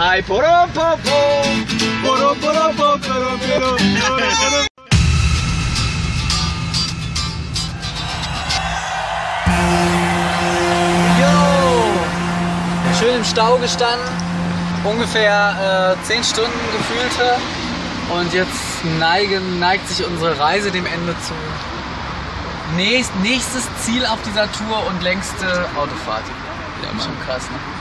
Ay. Jo! Schön im Stau gestanden, ungefähr äh, 10 Stunden gefühlte. Und jetzt neigen, neigt sich unsere Reise dem Ende zu. Nächst, nächstes Ziel auf dieser Tour und längste Autofahrt. Ja, Mann. Schon krass, ne?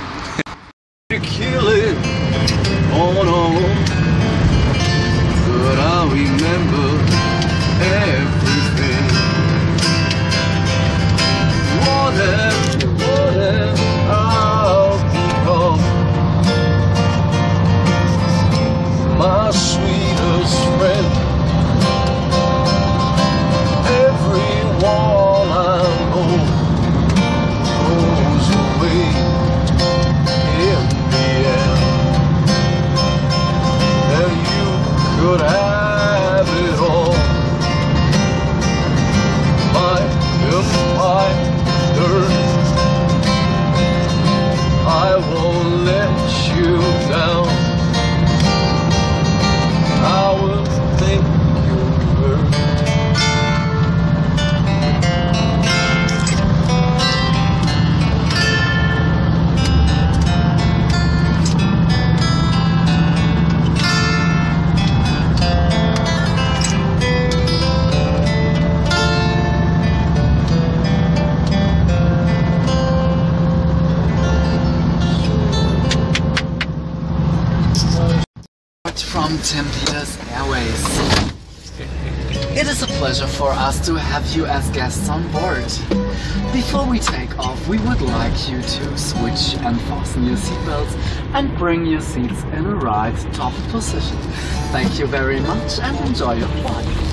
It is a pleasure for us to have you as guests on board. Before we take off, we would like you to switch and fasten your seatbelts and bring your seats in a right top position. Thank you very much and enjoy your flight.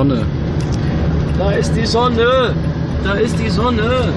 Sonne. Da ist die Sonne. Da ist die Sonne.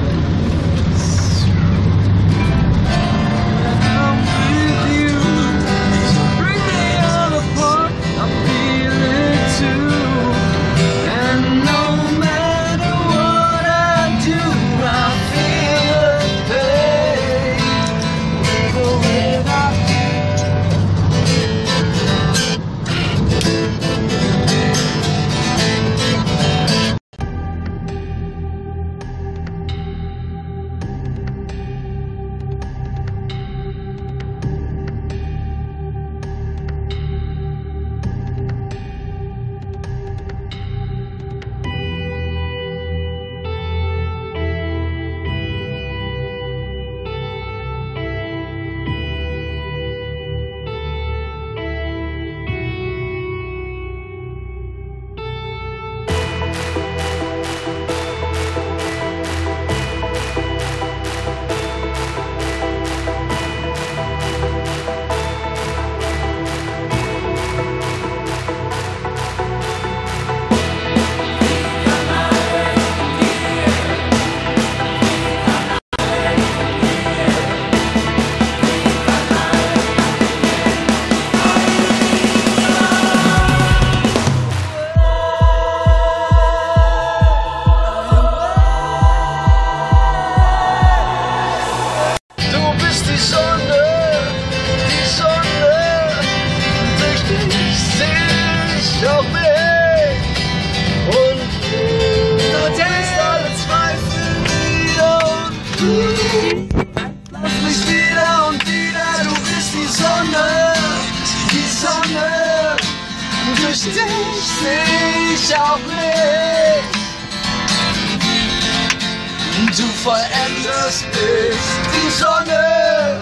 Du veränderst mich, die Sonne,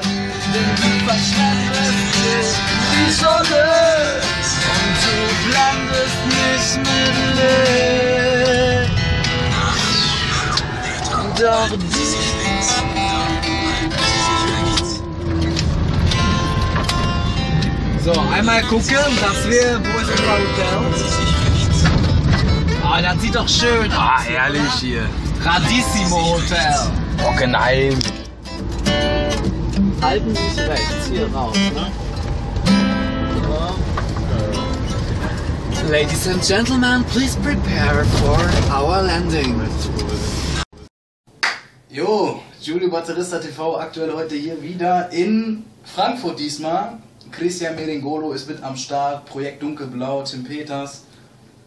du verschwendest mich, die Sonne, und du blendest mich mit Licht. Doch du So, einmal gucken, dass wir. Wo ist unser Hotel? Ah, das sieht doch schön Ah, aus. herrlich hier. Radissimo Hotel. Bockenheim. Halten Sie sich rechts hier raus, ne? Ladies and gentlemen, please prepare for our landing. Jo, Julio Batterista TV aktuell heute hier wieder in Frankfurt diesmal. Christian Meringolo ist mit am Start, Projekt Dunkelblau, Tim Peters.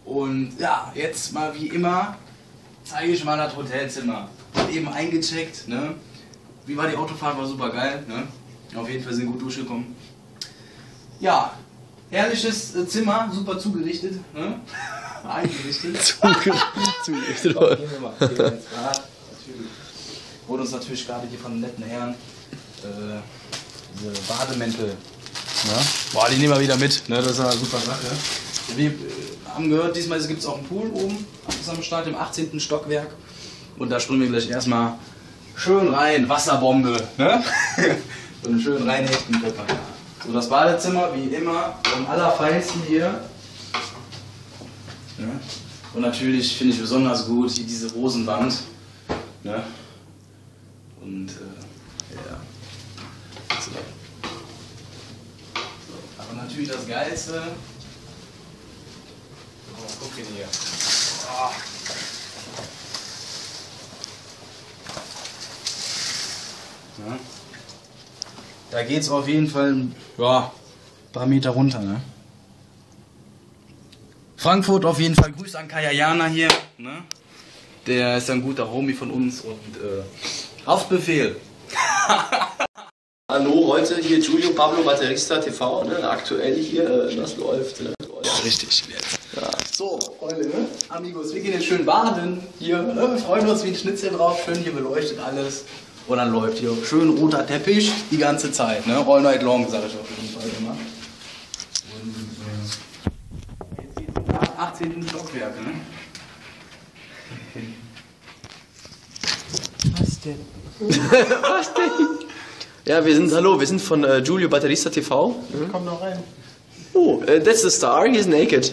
Und ja, jetzt mal wie immer zeige ich mal das Hotelzimmer. Eben eingecheckt, ne? Wie war die Autofahrt? War super geil, ne? Auf jeden Fall sind gut durchgekommen. Ja, herrliches äh, Zimmer, super zugerichtet, ne? Eingerichtet. Zugerichtet. So, gehen wir mal. Gehen wir ins Bad. Natürlich. Wurde uns natürlich gerade hier von den netten Herren äh, diese Bademäntel. Ne? Boah, die nehmen wir wieder mit. Ne? Das ist eine super Sache. Wir äh, haben gehört, diesmal gibt es auch einen Pool oben am Start im 18. Stockwerk. Und da springen wir gleich erstmal schön rein. Wasserbombe. Ne? Und schön reinhechten Körper. So, das Badezimmer wie immer am allerfeinsten hier. Ja. Und natürlich finde ich besonders gut hier diese Rosenwand. Ne? Und äh, ja. So. So. Aber natürlich das Geilste. Oh, guck ihn hier. Oh. Ja. Da geht's auf jeden Fall ja, ein paar Meter runter. Ne? Frankfurt auf jeden Fall. Grüße an Kaya Jana hier. Ne? Der ist ein guter Homie von uns und äh, auf Befehl. Hallo, heute hier Giulio Pablo Batterista TV, ne? aktuell hier, äh, das läuft. Ne? Richtig, jetzt. So, Freunde, ne? Amigos, wir gehen jetzt schön baden hier. Ne? Wir freuen uns wie ein Schnitzel drauf, schön hier beleuchtet alles. Und dann läuft hier schön roter Teppich die ganze Zeit, ne? All night long, sage ich auf jeden Fall immer. Und äh, jetzt geht's ins 18. Stockwerk, ne? Ja, wir sind, hallo, wir sind von äh, Giulio Batterista TV. Komm noch rein. Oh, äh, that's the star, he's naked.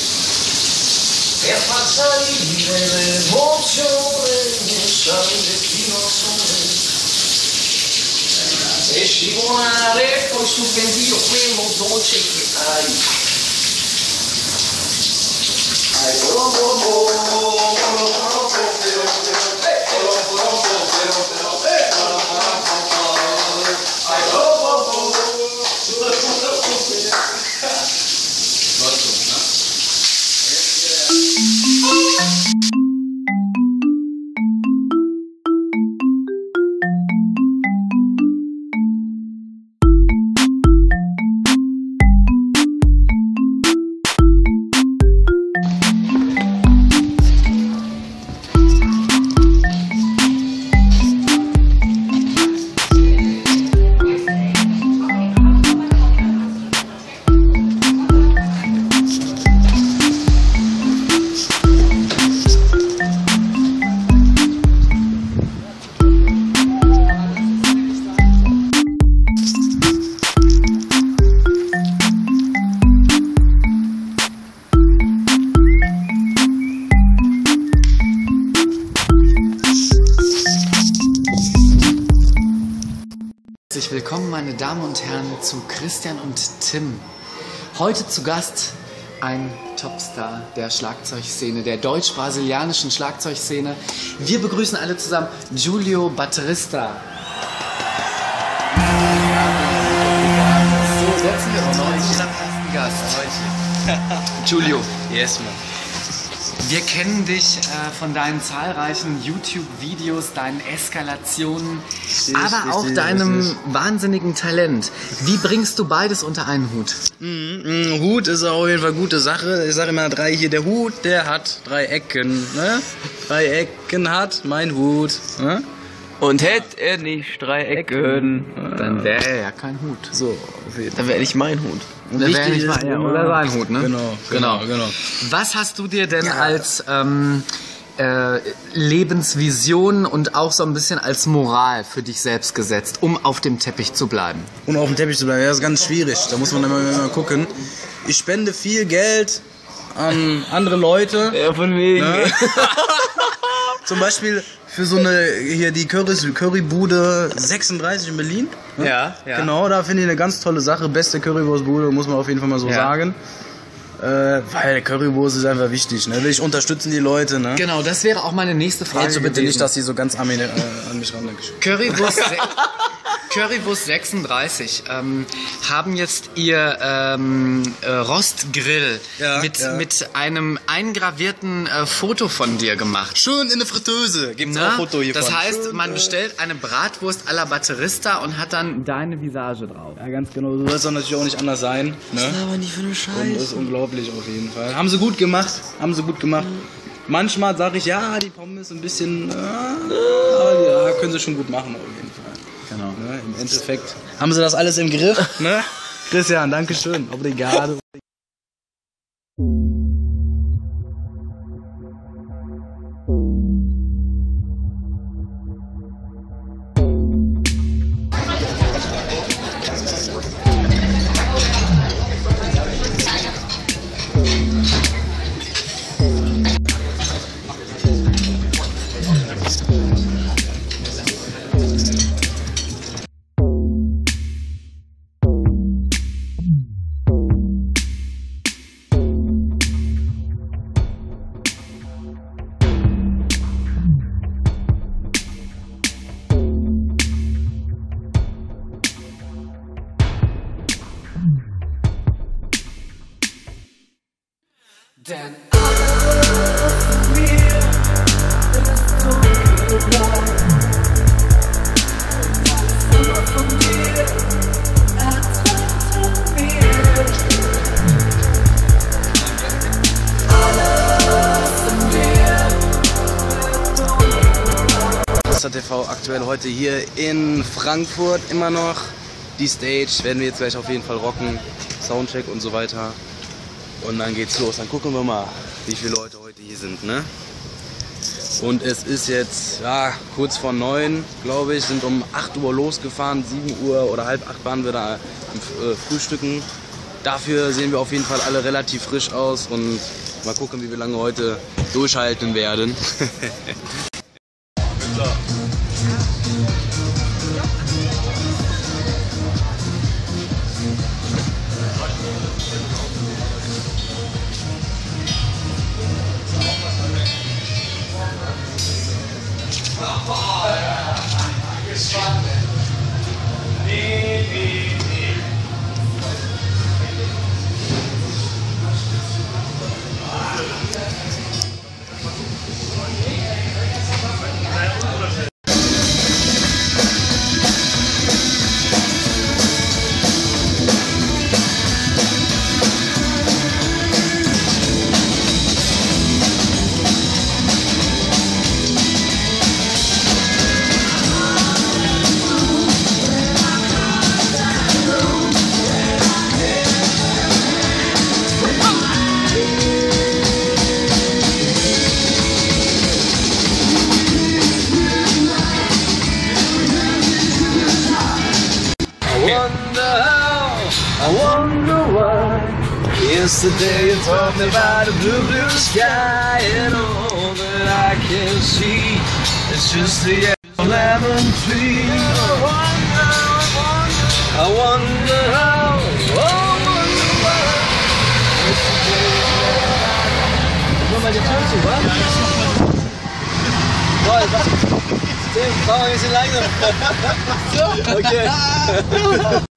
e far salire l'emozione nel al sole e scivolare poi sul pendio quello dolce che hai hai oh, oh, oh, oh, oh, oh, oh, oh, oh, oh, oh, Herzlich willkommen, meine Damen und Herren, zu Christian und Tim. Heute zu Gast ein Topstar der Schlagzeugszene, der deutsch-brasilianischen Schlagzeugszene. Wir begrüßen alle zusammen Giulio Batterista. So, setzen wir uns mal ersten Gast. Giulio, Yes, man. Wir kennen dich äh, von deinen zahlreichen YouTube-Videos, deinen Eskalationen, aber auch richtig, deinem richtig. wahnsinnigen Talent. Wie bringst du beides unter einen Hut? Mm, Hut ist auf jeden Fall gute Sache. Ich sage immer drei hier, der Hut, der hat drei Ecken. Ne? Drei Ecken hat mein Hut. Ne? Und hätte er nicht drei Ecken, Dann wäre er ja kein Hut. So, auf jeden Fall. dann wäre nicht mein Hut. Wichtig ist mal immer- oder sein Hut, ne? Genau, genau, genau. Was hast du dir denn als ähm, äh, Lebensvision und auch so ein bisschen als Moral für dich selbst gesetzt, um auf dem Teppich zu bleiben? Um auf dem Teppich zu bleiben, ja, das ist ganz schwierig. Da muss man immer, immer gucken. Ich spende viel Geld an andere Leute. Ja, von wegen. Ne? Zum Beispiel für so eine, hier die Curry, Currybude 36 in Berlin. Ne? Ja, ja. Genau, da finde ich eine ganz tolle Sache. Beste Currywurstbude, muss man auf jeden Fall mal so Ja. sagen. Äh, weil Currywurst ist einfach wichtig. Ne? Will ich unterstützen die Leute. Ne? Genau, das wäre auch meine nächste Frage. Also bitte gewesen. nicht, dass sie so ganz an, mich- äh, an mich ran. Currywurst, Currywurst 36 ähm, haben jetzt ihr ähm, äh, Rostgrill Ja, mit, ja. mit einem eingravierten äh, Foto von dir gemacht. Schön in der Fritteuse. Auch Na? ein Foto hiervon. Das heißt, Schön, man äh, bestellt eine Bratwurst à la Batterista und hat dann deine Visage drauf. Ja, ganz genau. So soll es natürlich auch nicht anders sein. Ne? Aber nicht für eine Scheiße. das ist unglaublich auf jeden Fall. Haben sie gut gemacht. Haben sie gut gemacht. Manchmal sage ich, ja, die Pommes ein bisschen, äh, aber ja, können sie schon gut machen auf jeden Fall. Ne? Im Endeffekt haben sie das alles im Griff. Ne? Christian, danke schön. Obrigado. Denn Costa TV aktuell heute hier in Frankfurt immer noch. Die Stage werden wir jetzt gleich auf jeden Fall rocken. Soundcheck und so weiter. Und dann geht's los. Dann gucken wir mal, wie viele Leute heute hier sind, ne? Und es ist jetzt ja, kurz vor neun, glaube ich, sind um 8 Uhr losgefahren, 7 Uhr oder halb acht waren wir da im äh, Frühstücken. Dafür sehen wir auf jeden Fall alle relativ frisch aus und mal gucken, wie wir lange heute durchhalten werden. The day you told me about a blue, blue sky And all that I can see is just the lemon tree I wonder how What? Dude, how is it like them? okay.